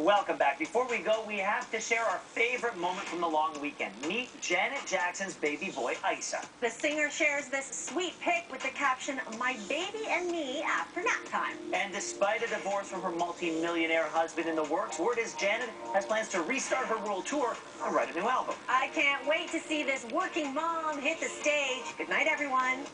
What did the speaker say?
Welcome back. Before we go, we have to share our favorite moment from the long weekend. Meet Janet Jackson's baby boy, Eissa. The singer shares this sweet pic with the caption, My baby and me after nap time. And despite a divorce from her multi-millionaire husband in the works, word is Janet has plans to restart her world tour and write a new album. I can't wait to see this working mom hit the stage. Good night, everyone.